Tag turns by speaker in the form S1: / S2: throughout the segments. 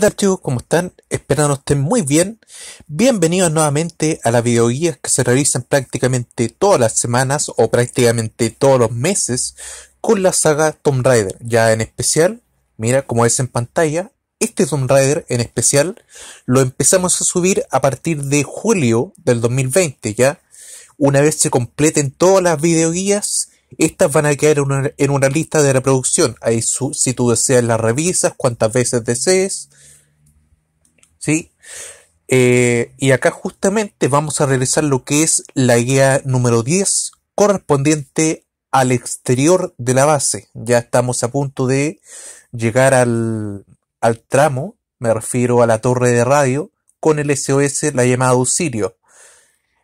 S1: tal chicos? ¿Cómo están? Esperando estén muy bien. Bienvenidos nuevamente a las videoguías que se realizan prácticamente todas las semanas o prácticamente todos los meses con la saga Tomb Raider. Ya en especial, mira como es en pantalla, este Tomb Raider en especial lo empezamos a subir a partir de julio del 2020 ya. Una vez se completen todas las videoguías estas van a quedar en una, lista de reproducción. Ahí si tú deseas las revisas, cuantas veces desees. ¿Sí? Eh, y acá justamente vamos a realizar lo que es la guía número 10 correspondiente al exterior de la base. Ya estamos a punto de llegar al, al tramo, me refiero a la torre de radio, con el SOS, la llamada auxilio.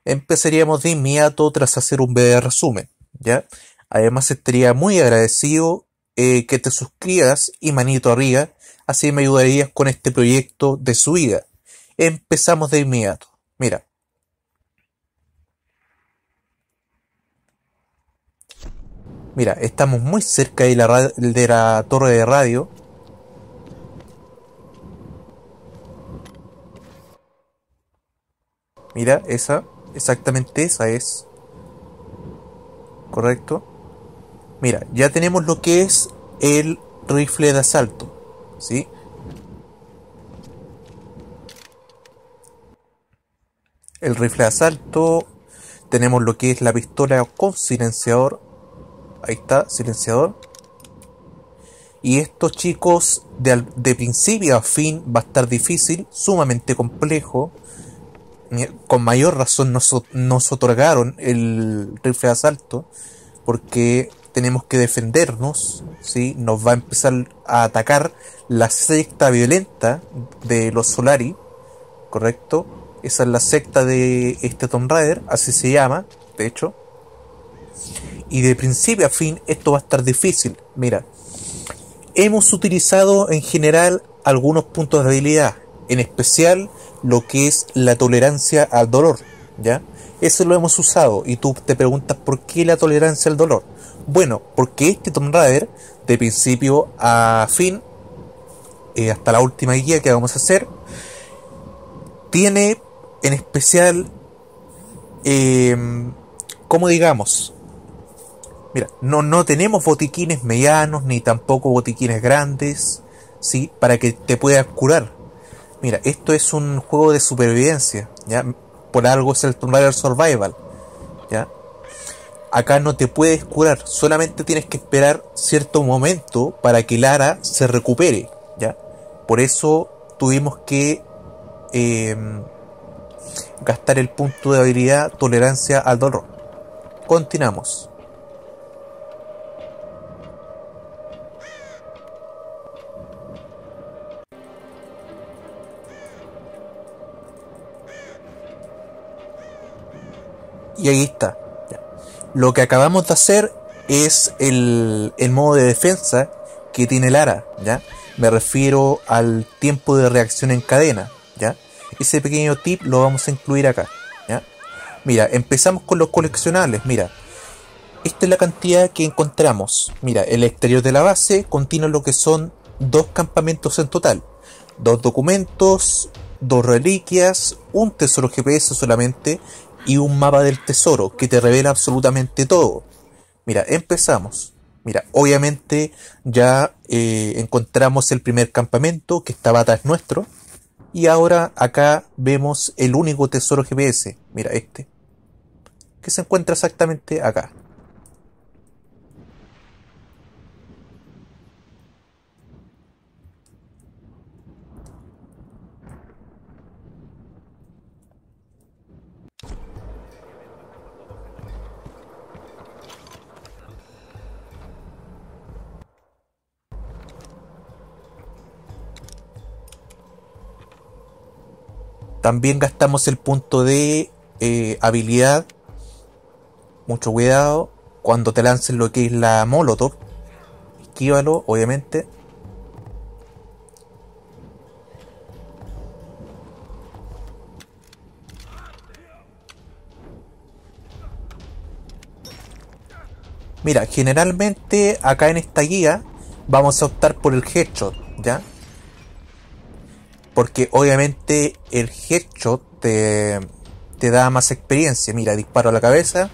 S1: Empezaríamos de inmediato tras hacer un breve resumen, ¿ya? Además estaría muy agradecido eh, que te suscribas y manito arriba, así me ayudarías con este proyecto de subida. Empezamos de inmediato. Mira. Mira, estamos muy cerca de la, de la torre de radio. Mira, esa, exactamente esa es. ¿Correcto? Mira, ya tenemos lo que es el rifle de asalto, ¿sí? El rifle de asalto, tenemos lo que es la pistola con silenciador, ahí está, silenciador. Y estos chicos, de, de principio a fin, va a estar difícil, sumamente complejo. Con mayor razón nos, nos otorgaron el rifle de asalto, porque tenemos que defendernos, ¿sí? nos va a empezar a atacar la secta violenta de los Solari, ¿correcto? Esa es la secta de este Tomb Raider, así se llama, de hecho. Y de principio a fin esto va a estar difícil. Mira, hemos utilizado en general algunos puntos de habilidad, en especial lo que es la tolerancia al dolor, ¿ya? Eso lo hemos usado y tú te preguntas por qué la tolerancia al dolor bueno, porque este Tomb Raider, de principio a fin, eh, hasta la última guía que vamos a hacer, tiene en especial, eh, como digamos, mira, no, no tenemos botiquines medianos ni tampoco botiquines grandes, ¿sí? Para que te puedas curar. Mira, esto es un juego de supervivencia, ¿ya? Por algo es el Tomb Raider Survival, ¿ya? Acá no te puedes curar, solamente tienes que esperar cierto momento para que Lara se recupere, ¿ya? Por eso tuvimos que em, gastar el punto de habilidad tolerancia al dolor. Continuamos. Y ahí está. Lo que acabamos de hacer es el, modo de defensa que tiene Lara, ¿ya? Me refiero al tiempo de reacción en cadena, ¿ya? Ese pequeño tip lo vamos a incluir acá, ¿ya? Mira, empezamos con los coleccionables, mira. Esta es la cantidad que encontramos. Mira, el exterior de la base contiene lo que son dos campamentos en total. Dos documentos, dos reliquias, un tesoro GPS solamente y un mapa del tesoro que te revela absolutamente todo. Mira, empezamos. Mira, obviamente ya eh, encontramos el primer campamento que estaba atrás nuestro. Y ahora acá vemos el único tesoro GPS. Mira, este. Que se encuentra exactamente acá. También gastamos el punto de eh, habilidad. Mucho cuidado. Cuando te lancen lo que es la Molotov. Esquívalo, obviamente. Mira, generalmente acá en esta guía vamos a optar por el headshot, ¿ya? Porque obviamente el headshot te, te da más experiencia. Mira, disparo a la cabeza.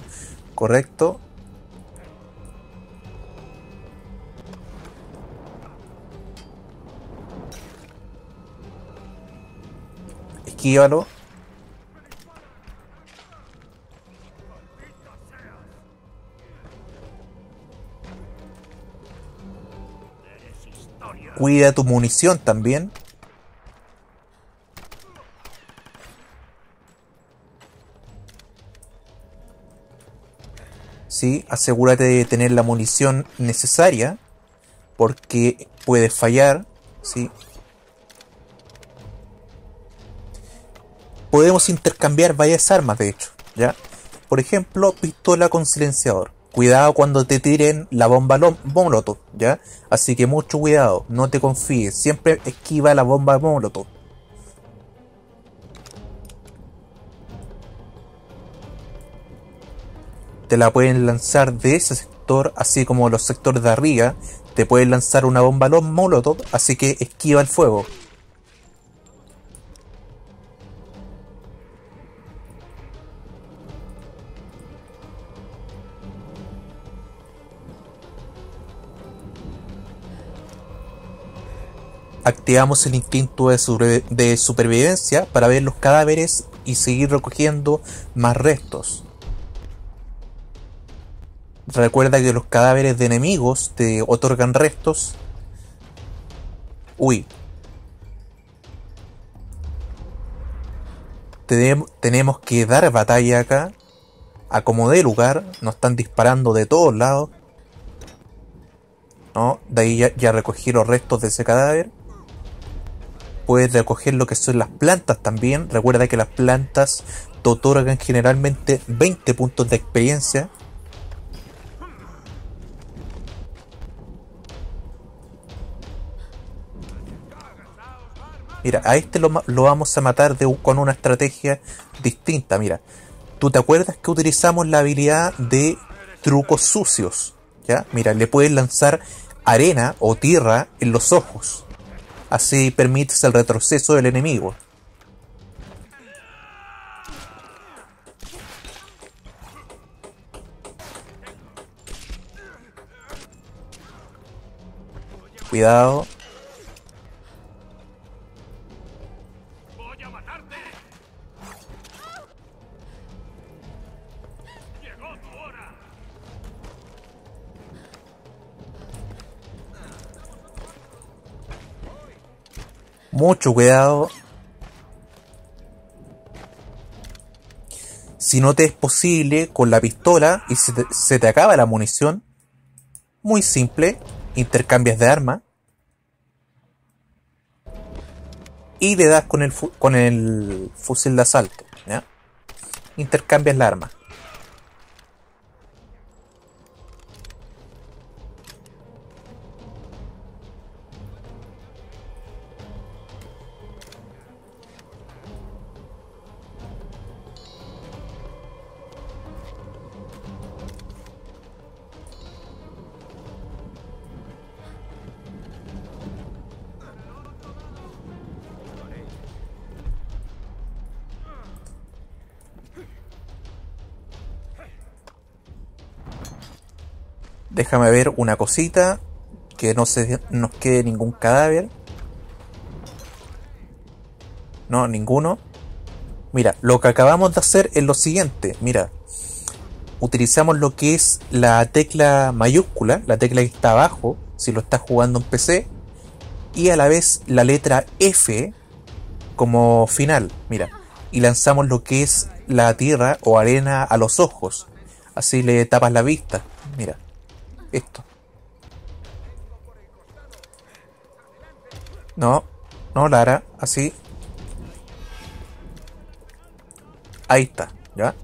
S1: Correcto. Esquívalo. Cuida tu munición también. ¿Sí? Asegúrate de tener la munición necesaria. Porque puede fallar. ¿Sí? Podemos intercambiar varias armas, de hecho. ¿Ya? Por ejemplo, pistola con silenciador. Cuidado cuando te tiren la bomba molotov, ¿ya? Así que mucho cuidado, no te confíes, siempre esquiva la bomba molotov. Te la pueden lanzar de ese sector, así como los sectores de arriba, te pueden lanzar una bomba molotov, así que esquiva el fuego. activamos el instinto de, supervivencia para ver los cadáveres y seguir recogiendo más restos. Recuerda que los cadáveres de enemigos te otorgan restos. Uy. tenemos que dar batalla acá. A como de lugar. Nos están disparando de todos lados. ¿No? De ahí ya, ya recogí los restos de ese cadáver puedes recoger lo que son las plantas también. Recuerda que las plantas te otorgan generalmente 20 puntos de experiencia. Mira, a este lo, vamos a matar de, con una estrategia distinta. Mira, ¿tú te acuerdas que utilizamos la habilidad de trucos sucios? ¿Ya? Mira, le puedes lanzar arena o tierra en los ojos. Así permites el retroceso del enemigo. Cuidado. Mucho cuidado. Si no te es posible con la pistola y se te, acaba la munición, muy simple, intercambias de arma y le das con el, con el fusil de asalto. Intercambias la arma. Déjame ver una cosita. Que no se nos quede ningún cadáver. No, ninguno. Mira, lo que acabamos de hacer es lo siguiente. Mira, utilizamos lo que es la tecla mayúscula, la tecla que está abajo, si lo estás jugando en PC, y a la vez la letra F como final. Mira, y lanzamos lo que es la tierra o arena a los ojos. Así le tapas la vista. Mira esto. No, no, Lara, así. Ahí está, ¿ya?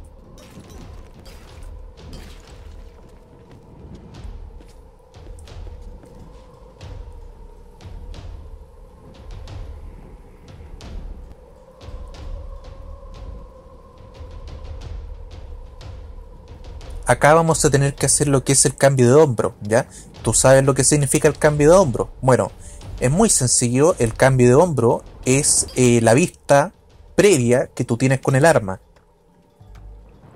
S1: Acá vamos a tener que hacer lo que es el cambio de hombro, ¿ya? Tú sabes lo que significa el cambio de hombro. Bueno, Es muy sencillo, el cambio de hombro es eh, la vista previa que tú tienes con el arma.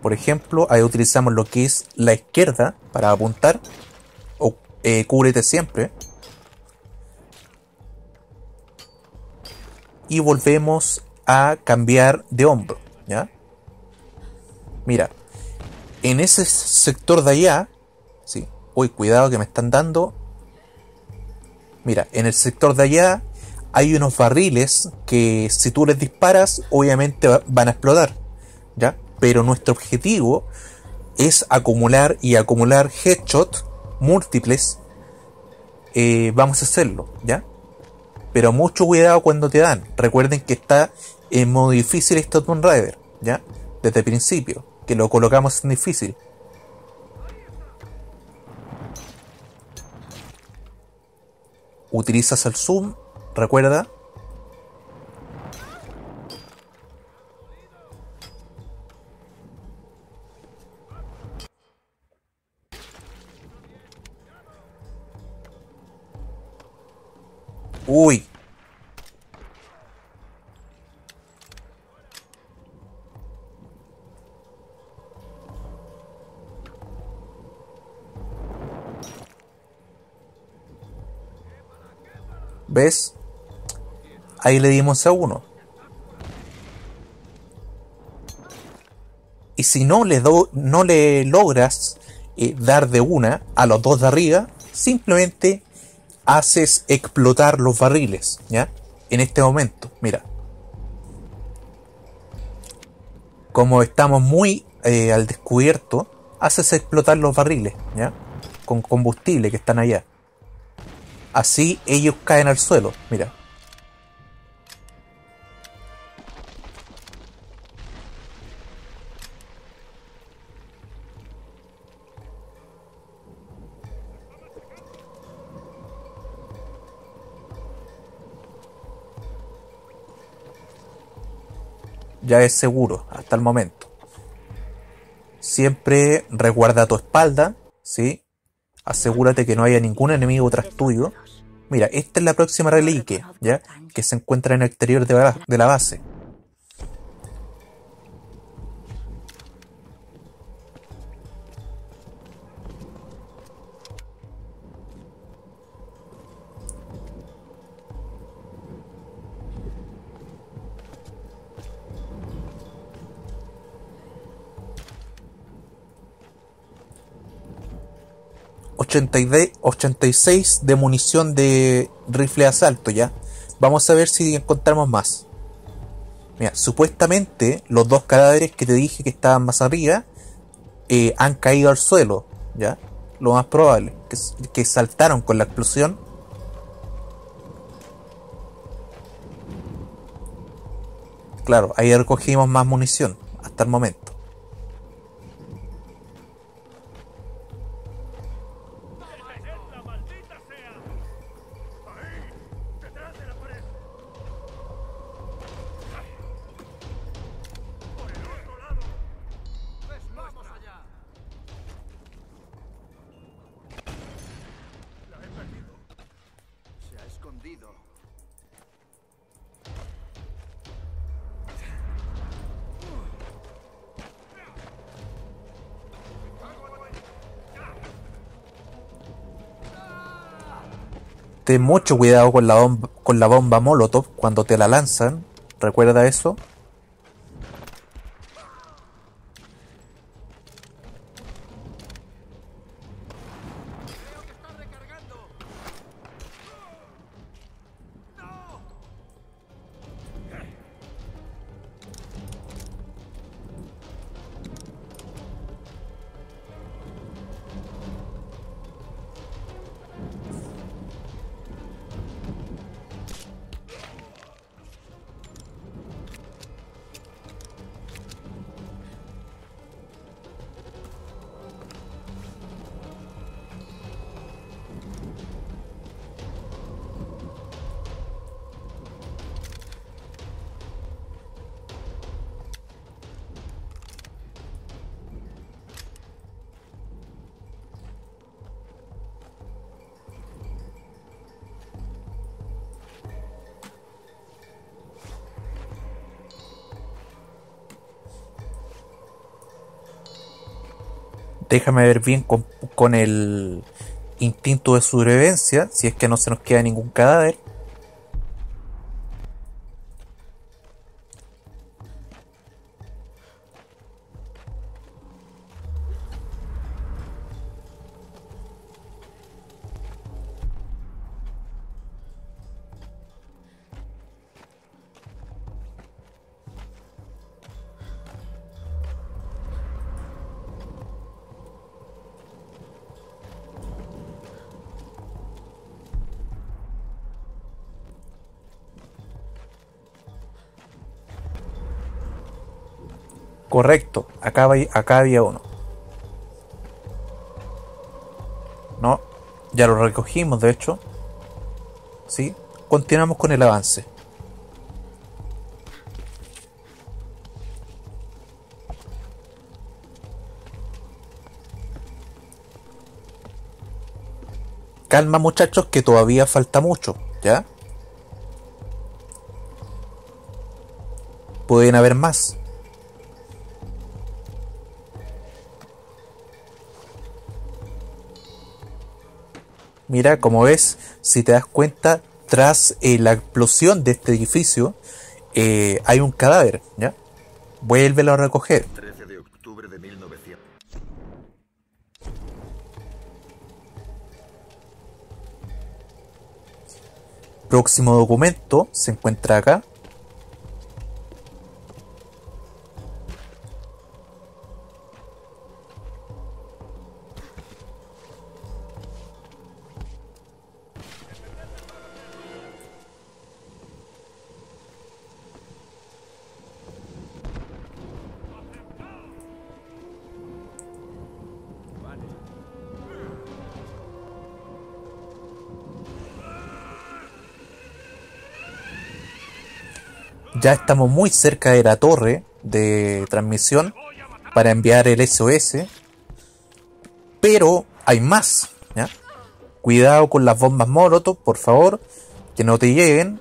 S1: Por ejemplo, ahí utilizamos lo que es la izquierda para apuntar. O eh, cúbrete siempre. Y volvemos a cambiar de hombro. ¿Ya? Mira. En ese sector de allá. Sí. Uy, cuidado que me están dando. Mira, en el sector de allá hay unos barriles que si tú les disparas, obviamente van a explotar. ¿Ya? Pero nuestro objetivo es acumular y acumular headshots múltiples. Eh, vamos a hacerlo, ¿ya? Pero mucho cuidado cuando te dan. Recuerden que está en modo difícil este Tomb Raider, ¿ya? Desde el principio, que lo colocamos en difícil. Utilizas el zoom, recuerda. Uy. Ahí le dimos a uno. Y si no le, do, no le logras eh, dar de una a los dos de arriba, simplemente haces explotar los barriles, ¿ya? En este momento, mira. Como estamos muy eh, al descubierto, haces explotar los barriles, ¿ya? Con combustible que están allá. Así ellos caen al suelo, mira. ya es seguro hasta el momento. Siempre resguarda tu espalda, ¿sí? Asegúrate que no haya ningún enemigo tras tuyo. Mira, esta es la próxima reliquia, ¿ya? Que se encuentra en el exterior de la, de la base. 86 de munición de rifle de asalto ya. Vamos a ver si encontramos más. Supuestamente los dos cadáveres que te dije que estaban más arriba eh, han caído al suelo, ¿ya? Lo más probable, que, que saltaron con la explosión. Claro, ahí recogimos más munición hasta el momento. Mucho cuidado con la, bomba, con la bomba Molotov cuando te la lanzan. ¿Recuerda eso? Déjame ver bien con, con el instinto de sobrevivencia, si es que no se nos queda ningún cadáver. Correcto, acá, acá había uno. No, ya lo recogimos, de hecho. Sí, continuamos con el avance. Calma muchachos que todavía falta mucho, ¿ya? Pueden haber más. Mira, como ves, si te das cuenta, tras eh, la explosión de este edificio eh, hay un cadáver, ¿ya? Vuélvelo a recoger. 13 de octubre de 1900. Próximo documento se encuentra acá. Ya estamos muy cerca de la torre de transmisión para enviar el SOS. Pero hay más. Cuidado con las bombas Molotov, por favor. Que no te lleguen.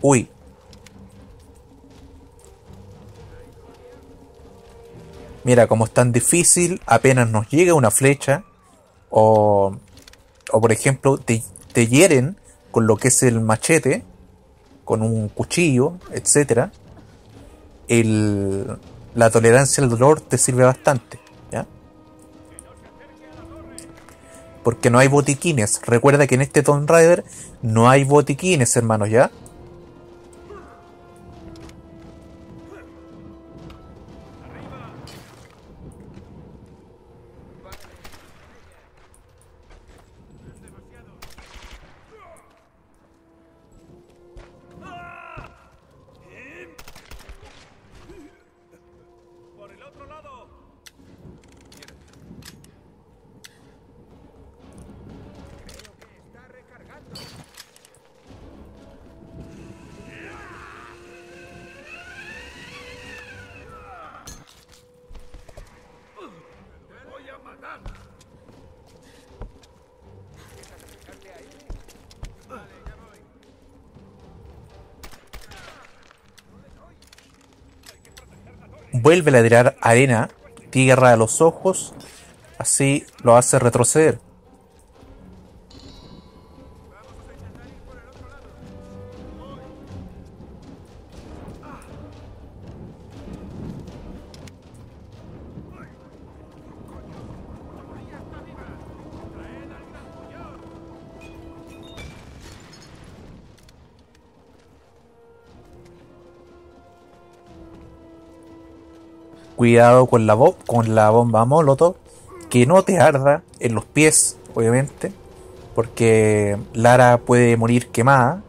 S1: Uy. Mira, como es tan difícil, apenas nos llega una flecha o, o por ejemplo, te, te hieren con lo que es el machete, con un cuchillo, etcétera, el, la tolerancia al dolor te sirve bastante, ¿ya? Porque no hay botiquines. Recuerda que en este Tomb Raider no hay botiquines, hermanos, ¿ya? Vuelve a tirar arena, tierra a los ojos, así lo hace retroceder. Cuidado con la, con la bomba molotov, que no te arda en los pies, obviamente, porque Lara puede morir quemada.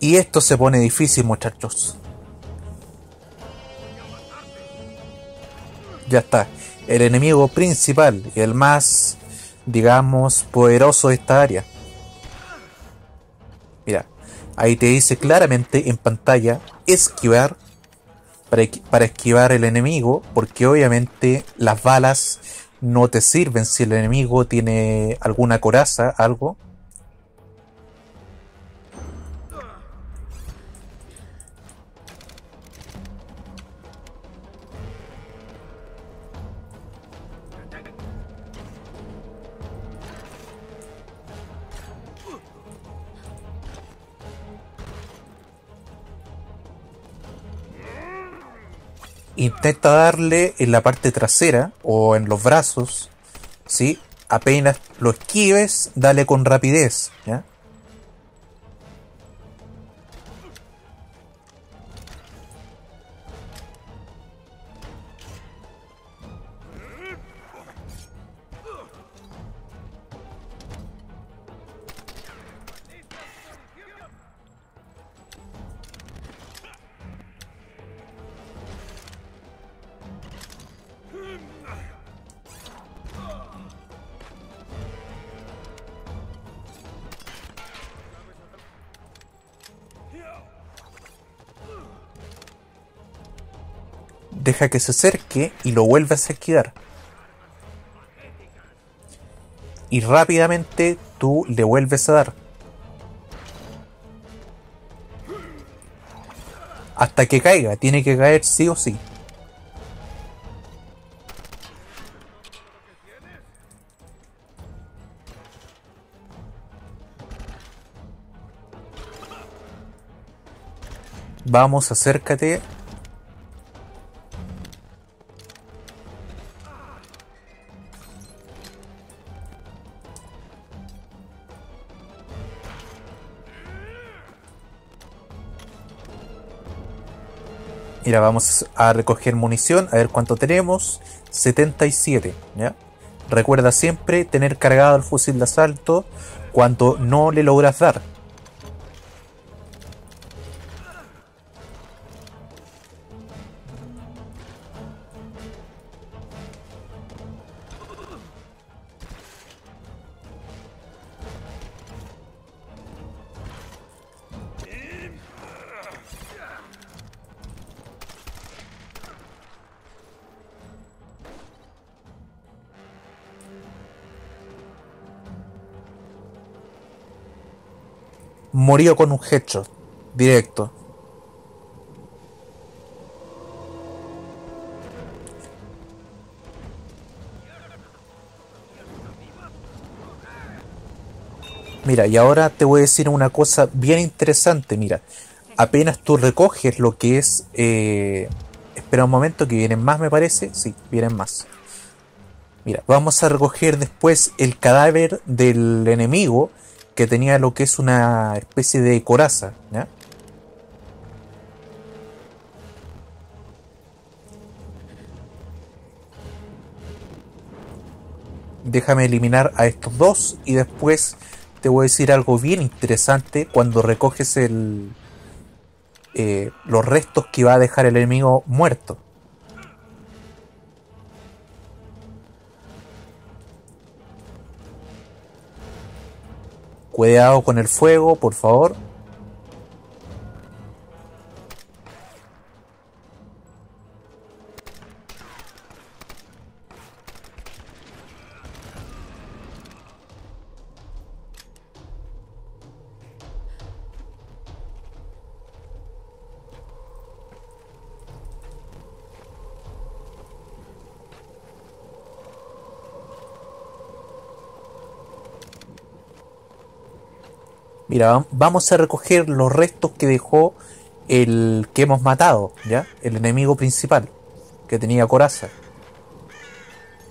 S1: Y esto se pone difícil, muchachos. Ya está. El enemigo principal y el más, digamos, poderoso de esta área. Mira, ahí te dice claramente en pantalla esquivar para, para esquivar el enemigo, porque obviamente las balas no te sirven si el enemigo tiene alguna coraza, algo intenta darle en la parte trasera o en los brazos, ¿sí? Apenas lo esquives, dale con rapidez, ¿ya? Deja que se acerque y lo vuelves a esquivar. Y rápidamente tú le vuelves a dar. Hasta que caiga, tiene que caer sí o sí. Vamos, acércate Mira, vamos a recoger munición, a ver cuánto tenemos. 77, ¿ya? Recuerda siempre tener cargado el fusil de asalto cuando no le logras dar. Murió con un headshot directo. Mira, y ahora te voy a decir una cosa bien interesante. Mira, apenas tú recoges lo que es... Eh, espera un momento que vienen más, me parece. Sí, vienen más. Mira, vamos a recoger después el cadáver del enemigo que tenía lo que es una especie de coraza, Déjame eliminar a estos dos y después te voy a decir algo bien interesante cuando recoges el, eh, los restos que va a dejar el enemigo muerto. Cuidado con el fuego, por favor. Mira, vamos a recoger los restos que dejó el que hemos matado, ¿ya? El enemigo principal, que tenía coraza.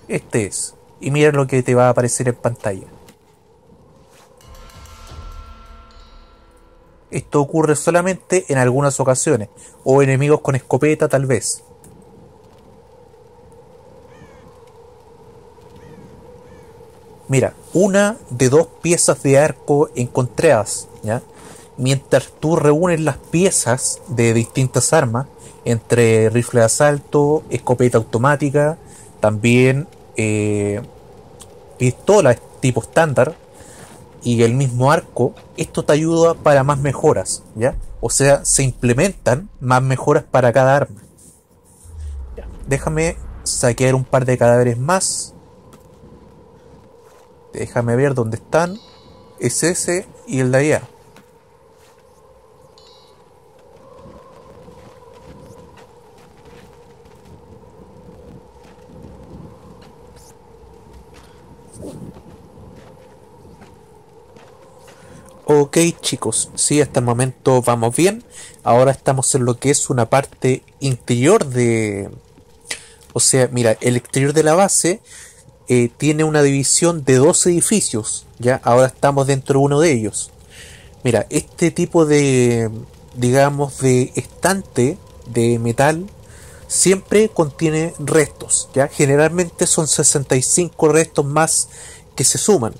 S1: Este es. Y mira lo que te va a aparecer en pantalla. Esto ocurre solamente en algunas ocasiones, o enemigos con escopeta tal vez. Mira, una de dos piezas de arco encontradas, ¿ya? mientras tú reúnes las piezas de distintas armas, entre rifle de asalto, escopeta automática, también eh, pistolas tipo estándar y el mismo arco, esto te ayuda para más mejoras, ¿ya? O sea, se implementan más mejoras para cada arma. Déjame saquear un par de cadáveres más. Déjame ver dónde están. Es ese y el de allá. Ok chicos, sí, hasta el momento vamos bien. Ahora estamos en lo que es una parte interior de... O sea, mira, el exterior de la base eh, tiene una división de dos edificios. Ya, ahora estamos dentro de uno de ellos. Mira, este tipo de, digamos, de estante de metal siempre contiene restos. Ya, generalmente son 65 restos más que se suman.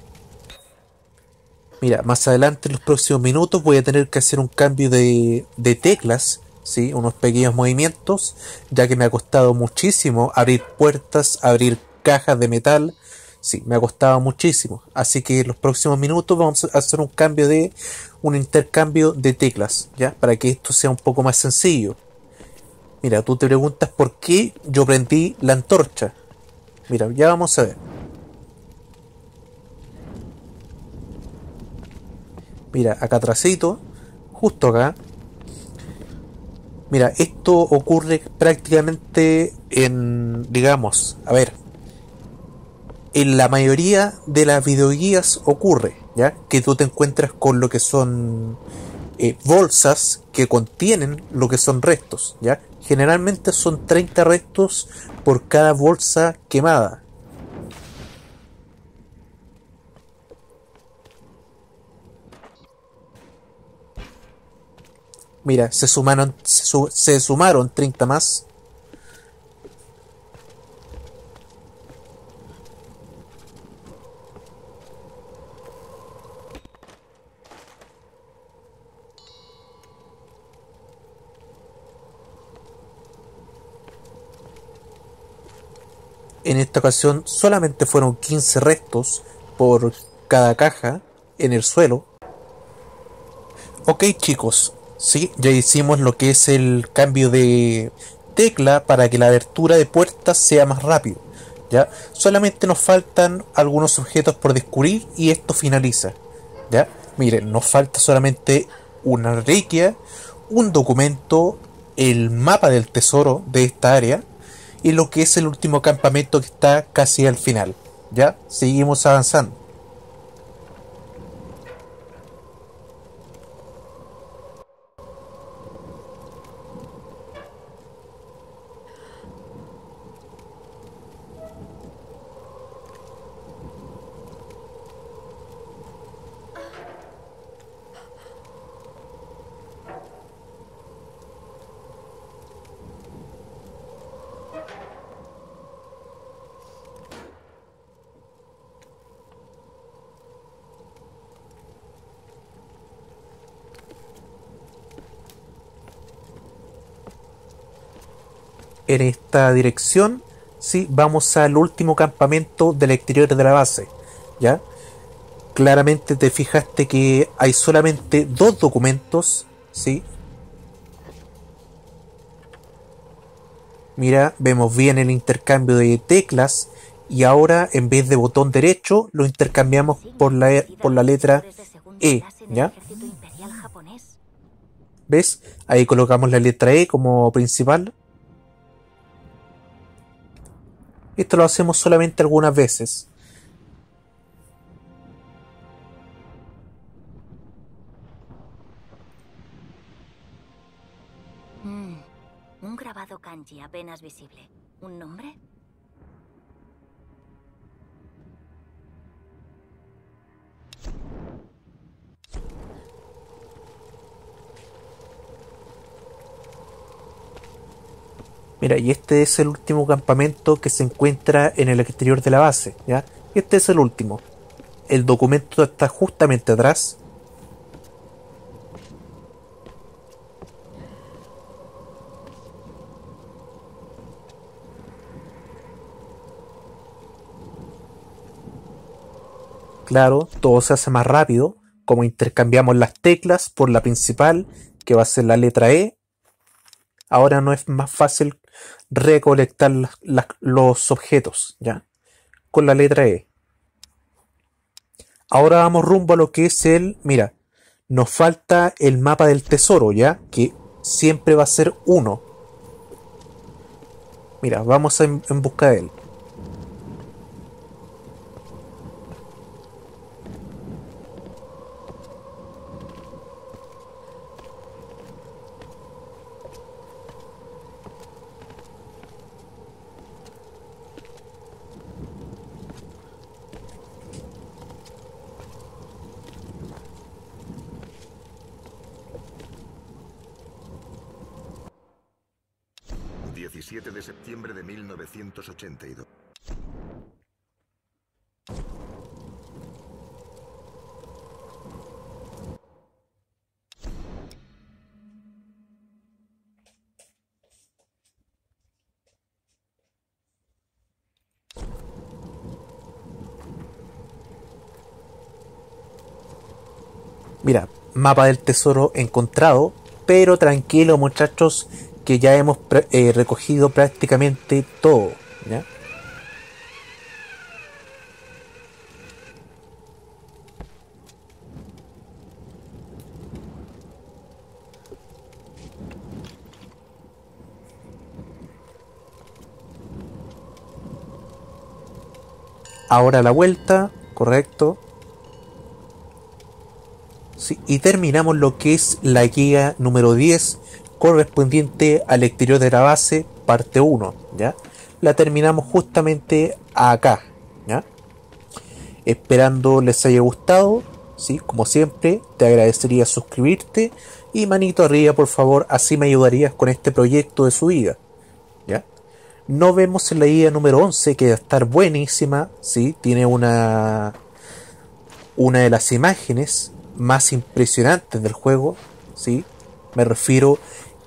S1: Mira, más adelante en los próximos minutos voy a tener que hacer un cambio de, teclas, ¿sí? unos pequeños movimientos, ya que me ha costado muchísimo abrir puertas, abrir cajas de metal, sí, me ha costado muchísimo. Así que en los próximos minutos vamos a hacer un cambio de, un intercambio de teclas, ¿ya? Para que esto sea un poco más sencillo. Mira, tú te preguntas por qué yo prendí la antorcha. Mira, ya vamos a ver. Mira, acá atrásito, justo acá. Mira, esto ocurre prácticamente en, digamos, a ver, en la mayoría de las videoguías ocurre, ¿ya? Que tú te encuentras con lo que son eh, bolsas que contienen lo que son restos, ¿ya? Generalmente son 30 restos por cada bolsa quemada, Mira, se sumaron, se, sumaron 30 más. En esta ocasión solamente fueron 15 restos por cada caja en el suelo. Ok chicos, Sí, ya hicimos lo que es el cambio de tecla para que la abertura de puertas sea más rápido. ¿ya? Solamente nos faltan algunos objetos por descubrir y esto finaliza. ¿ya? Miren, nos falta solamente una reliquia, un documento, el mapa del tesoro de esta área y lo que es el último campamento que está casi al final. ¿ya? Seguimos avanzando. En esta dirección, ¿sí? vamos al último campamento del exterior de la base. ¿ya? Claramente te fijaste que hay solamente dos documentos. ¿sí? Mira, vemos bien el intercambio de teclas y ahora en vez de botón derecho lo intercambiamos por la, por la letra E. ¿ya? ¿Ves? Ahí colocamos la letra E como principal Esto lo hacemos solamente algunas veces.
S2: Mm, un grabado kanji apenas visible. ¿Un nombre?
S1: Mira, y este es el último campamento que se encuentra en el exterior de la base, ¿ya? Este es el último. El documento está justamente atrás. Claro, todo se hace más rápido, como intercambiamos las teclas por la principal, que va a ser la letra E. Ahora no es más fácil recolectar los objetos, ¿ya? Con la letra E. Ahora vamos rumbo a lo que es el, mira, nos falta el mapa del tesoro, ¿ya? Que siempre va a ser uno. Mira, vamos en, en busca de él.
S3: De septiembre de 1982.
S1: Mira, mapa del tesoro encontrado, pero tranquilo muchachos, que ya hemos eh, recogido prácticamente todo. ¿ya? Ahora la vuelta, correcto. Sí, y terminamos lo que es la guía número 10 correspondiente al exterior de la base, parte 1, ¿ya? La terminamos justamente acá, ¿ya? Esperando les haya gustado, ¿sí? Como siempre, te agradecería suscribirte y manito arriba, por favor, así me ayudarías con este proyecto de subida, ¿ya? Nos vemos en la guía número 11, que va a estar buenísima, ¿sí? Tiene una, una de las imágenes más impresionantes del juego, ¿sí? Me refiero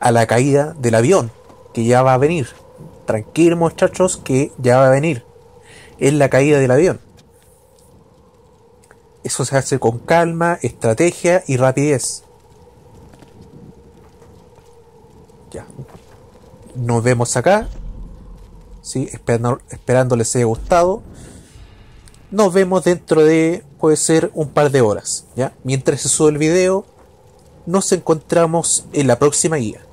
S1: a la caída del avión, que ya va a venir. Tranquilos muchachos, que ya va a venir. Es la caída del avión. Eso se hace con calma, estrategia y rapidez. Ya. Nos vemos acá. ¿sí? Esperando, esperando les haya gustado. Nos vemos dentro de, puede ser, un par de horas. ¿ya? Mientras se sube el video, nos encontramos en la próxima guía.